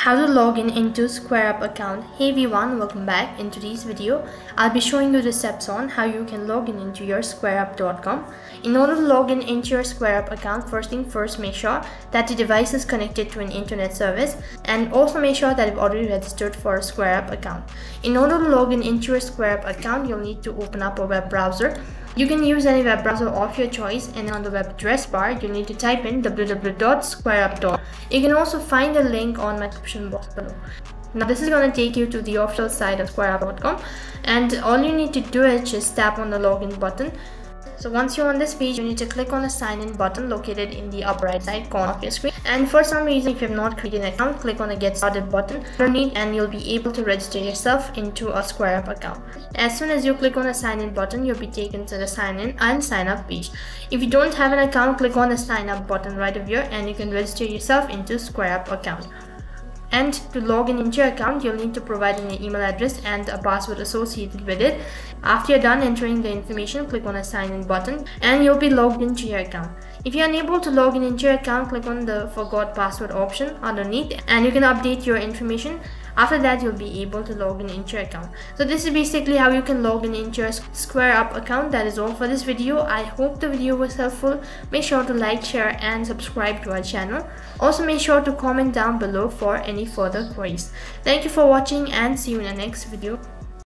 How to log in into SquareUp account. Hey everyone, welcome back. In today's video, I'll be showing you the steps on how you can log in into your SquareUp.com. In order to log in into your SquareUp account, first thing first, make sure that the device is connected to an internet service and also make sure that you've already registered for a SquareUp account. In order to log in into your SquareUp account, you'll need to open up a web browser. You can use any web browser of your choice and on the web address bar, you need to type in www.squareup.com. You can also find the link on my description box below. Now this is going to take you to the official site of squareup.com and all you need to do is just tap on the login button so once you're on this page, you need to click on the sign in button located in the upper right side corner of your screen. And for some reason, if you have not created an account, click on the get started button underneath and you'll be able to register yourself into a SquareUp account. As soon as you click on the sign in button, you'll be taken to the sign in and sign up page. If you don't have an account, click on the sign up button right over here and you can register yourself into SquareUp account. And to log in into your account, you'll need to provide an email address and a password associated with it. After you're done entering the information, click on the sign in button and you'll be logged into your account. If you're unable to log in into your account, click on the forgot password option underneath and you can update your information after that, you'll be able to log in into your account. So this is basically how you can log in into your SquareUp account. That is all for this video. I hope the video was helpful. Make sure to like, share and subscribe to our channel. Also make sure to comment down below for any further queries. Thank you for watching and see you in the next video.